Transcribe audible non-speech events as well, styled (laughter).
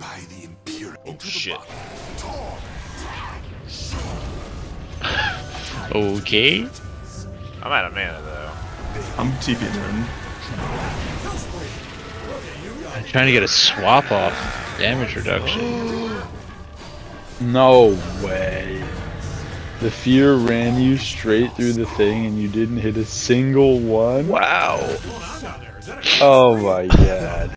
By the Imperial. Oh shit. Okay. I'm out of mana though. I'm TPing in. I'm trying to get a swap off damage reduction. (gasps) No way. The fear ran you straight through the thing and you didn't hit a single one? Wow. Oh my (laughs) god.